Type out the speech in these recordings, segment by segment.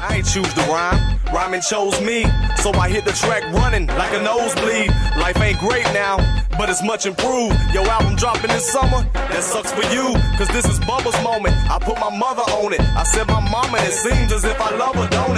I ain't choose the rhyme, rhyming chose me. So I hit the track running like a nosebleed. Life ain't great now, but it's much improved. Your album dropping this summer, that sucks for you. Cause this is Bubba's moment. I put my mother on it. I said my mama, and it seems as if I love her, don't it?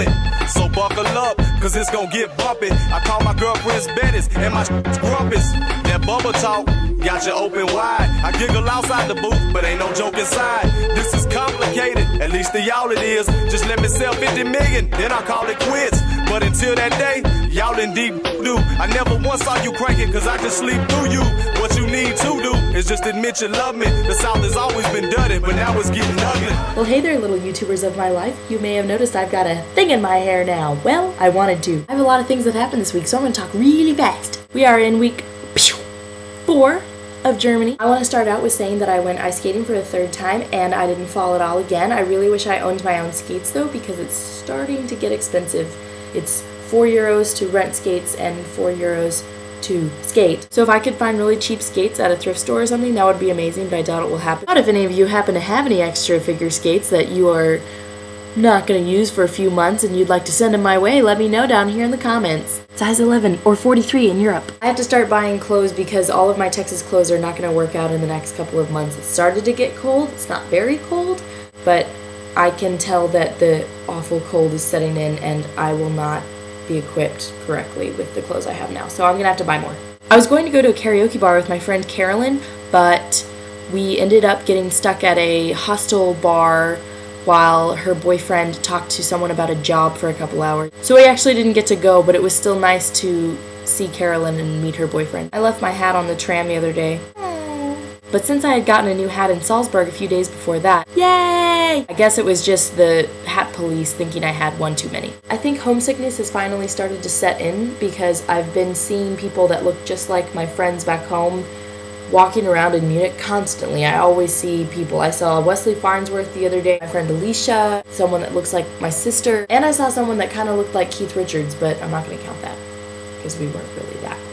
Up, cause it's gonna get bumpy. I call my girlfriends Bettis and my grumpus. That Bubba talk got you open wide. I giggle outside the booth, but ain't no joke inside. This is complicated, at least to y'all it is. Just let me sell 50 million, then I call it quits. But until that day, y'all in deep do. I never once saw you cranking, cause I can sleep through you. What you need to do is just admit you love me. The South has always been dirty, but now it's getting ugly. Well, hey there, little YouTubers of my life. You may have noticed I've got a thing in my hair now. Well, I wanted to. I have a lot of things that happened this week, so I'm gonna talk really fast. We are in week four of Germany. I want to start out with saying that I went ice skating for the third time and I didn't fall at all again. I really wish I owned my own skates though because it's starting to get expensive. It's 4 euros to rent skates and 4 euros to skate. So if I could find really cheap skates at a thrift store or something, that would be amazing, but I doubt it will happen. Not if any of you happen to have any extra figure skates that you are not going to use for a few months and you'd like to send them my way, let me know down here in the comments. Size 11 or 43 in Europe. I have to start buying clothes because all of my Texas clothes are not going to work out in the next couple of months. It started to get cold. It's not very cold, but I can tell that the awful cold is setting in and I will not be equipped correctly with the clothes I have now. So I'm going to have to buy more. I was going to go to a karaoke bar with my friend Carolyn, but we ended up getting stuck at a hostel bar while her boyfriend talked to someone about a job for a couple hours. So we actually didn't get to go, but it was still nice to see Carolyn and meet her boyfriend. I left my hat on the tram the other day. But since I had gotten a new hat in Salzburg a few days before that, yay! I guess it was just the hat police thinking I had one too many. I think homesickness has finally started to set in because I've been seeing people that look just like my friends back home walking around in Munich constantly. I always see people. I saw Wesley Farnsworth the other day, my friend Alicia, someone that looks like my sister, and I saw someone that kind of looked like Keith Richards, but I'm not going to count that because we weren't really that close.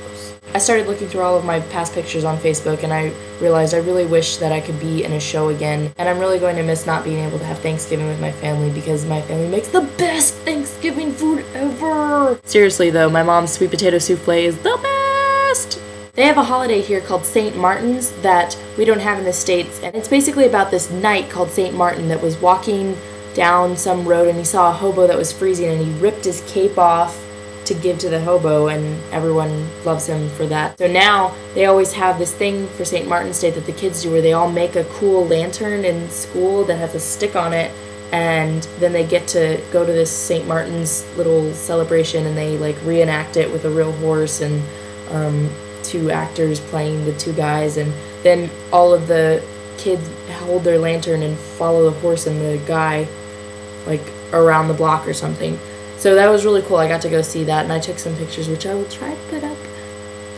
I started looking through all of my past pictures on Facebook and I realized I really wish that I could be in a show again. And I'm really going to miss not being able to have Thanksgiving with my family because my family makes the best Thanksgiving food ever. Seriously though, my mom's sweet potato souffle is the best. They have a holiday here called St. Martin's that we don't have in the States, and it's basically about this knight called St. Martin that was walking down some road and he saw a hobo that was freezing and he ripped his cape off to give to the hobo, and everyone loves him for that. So now they always have this thing for St. Martin's Day that the kids do where they all make a cool lantern in school that has a stick on it and then they get to go to this St. Martin's little celebration and they like reenact it with a real horse and um, two actors playing the two guys, and then all of the kids hold their lantern and follow the horse and the guy like around the block or something. So that was really cool. I got to go see that, and I took some pictures, which I will try to put up.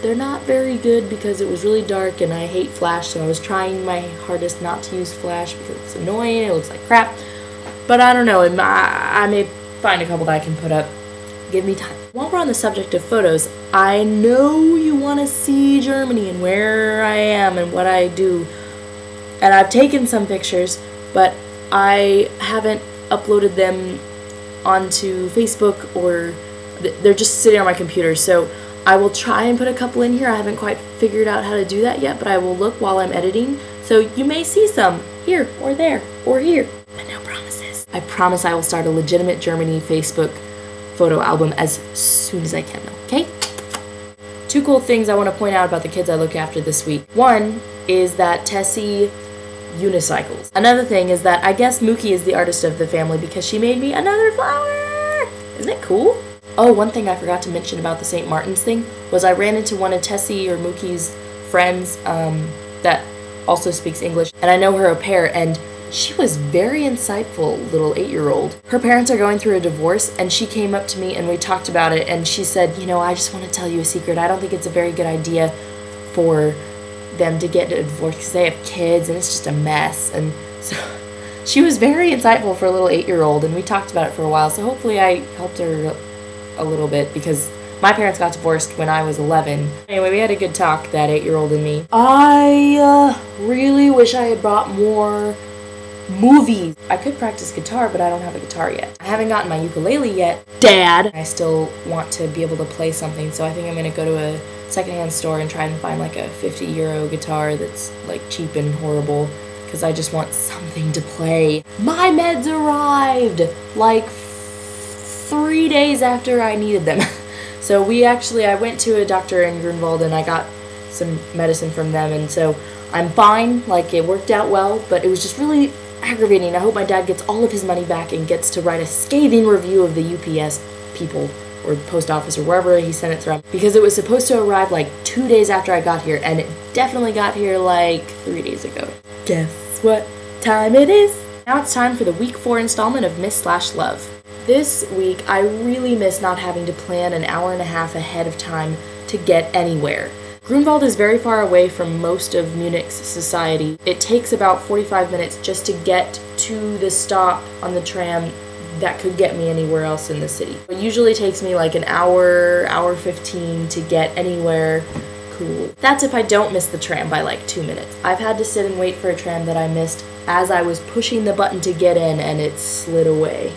They're not very good because it was really dark and I hate Flash, so I was trying my hardest not to use Flash because it's annoying, it looks like crap. But I don't know, I may find a couple that I can put up. Give me time. While we're on the subject of photos, I know you want to see Germany and where I am and what I do. And I've taken some pictures, but I haven't uploaded them onto Facebook or they're just sitting on my computer. So I will try and put a couple in here. I haven't quite figured out how to do that yet, but I will look while I'm editing. So you may see some here or there or here, but no promises. I promise I will start a legitimate Germany Facebook photo album as soon as I can, okay? Two cool things I want to point out about the kids I look after this week. One is that Tessie unicycles. Another thing is that I guess Mookie is the artist of the family because she made me another flower. Isn't it cool? Oh, one thing I forgot to mention about the St. Martin's thing was I ran into one of Tessie or Mookie's friends um, that also speaks English, and I know her au pair, and she was very insightful, little eight year old. Her parents are going through a divorce, and she came up to me and we talked about it. And she said, You know, I just want to tell you a secret. I don't think it's a very good idea for them to get a divorce because they have kids and it's just a mess. And so she was very insightful for a little eight year old, and we talked about it for a while. So hopefully, I helped her a little bit because my parents got divorced when I was 11. Anyway, we had a good talk, that eight year old and me. I uh, really wish I had brought more movies. I could practice guitar, but I don't have a guitar yet. I haven't gotten my ukulele yet. Dad! I still want to be able to play something, so I think I'm gonna go to a secondhand store and try and find like a 50 euro guitar that's like cheap and horrible because I just want something to play. My meds arrived like three days after I needed them. so we actually, I went to a doctor in Grunwald and I got some medicine from them, and so I'm fine. Like it worked out well, but it was just really aggravating. I hope my dad gets all of his money back and gets to write a scathing review of the UPS people or post office or wherever he sent it from because it was supposed to arrive like two days after I got here, and it definitely got here like three days ago. Guess what time it is? Now it's time for the week four installment of Miss Slash Love. This week, I really miss not having to plan an hour and a half ahead of time to get anywhere. Grunwald is very far away from most of Munich's society. It takes about 45 minutes just to get to the stop on the tram that could get me anywhere else in the city. It usually takes me like an hour, hour 15 to get anywhere cool. That's if I don't miss the tram by like two minutes. I've had to sit and wait for a tram that I missed as I was pushing the button to get in and it slid away.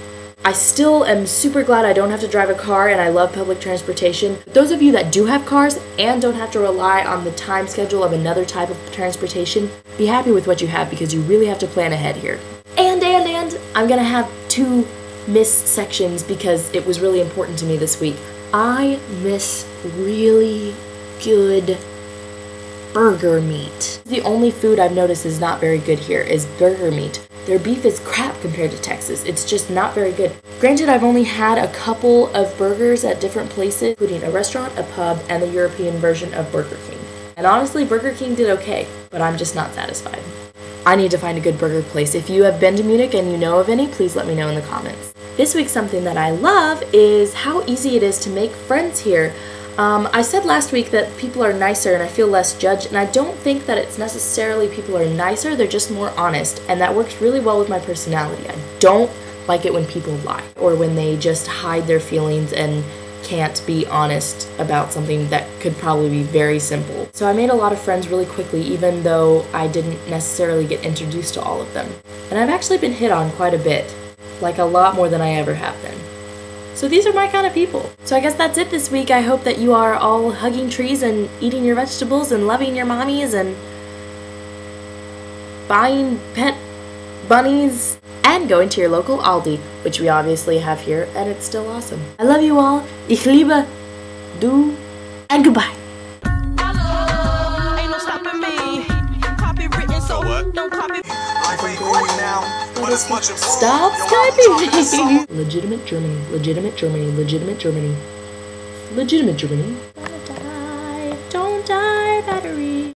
I still am super glad I don't have to drive a car and I love public transportation. Those of you that do have cars and don't have to rely on the time schedule of another type of transportation, be happy with what you have because you really have to plan ahead here. And, and, and, I'm gonna have two miss sections because it was really important to me this week. I miss really good burger meat. The only food I've noticed is not very good here is burger meat. Their beef is crap compared to Texas. It's just not very good. Granted, I've only had a couple of burgers at different places, including a restaurant, a pub, and the European version of Burger King. And honestly, Burger King did okay, but I'm just not satisfied. I need to find a good burger place. If you have been to Munich and you know of any, please let me know in the comments. This week, something that I love is how easy it is to make friends here. Um, I said last week that people are nicer and I feel less judged, and I don't think that it's necessarily people are nicer, they're just more honest, and that works really well with my personality. I don't like it when people lie or when they just hide their feelings and can't be honest about something that could probably be very simple. So I made a lot of friends really quickly, even though I didn't necessarily get introduced to all of them. And I've actually been hit on quite a bit, like a lot more than I ever have. So these are my kind of people. So I guess that's it this week. I hope that you are all hugging trees and eating your vegetables and loving your mommies and buying pet bunnies and going to your local Aldi, which we obviously have here, and it's still awesome. I love you all. Ich liebe du and goodbye. Stop Yo, I'm talking to Skyping someone- me. legitimate Germany, legitimate Germany, legitimate Germany. Legitimate Germany. Don't die, don't die, battery.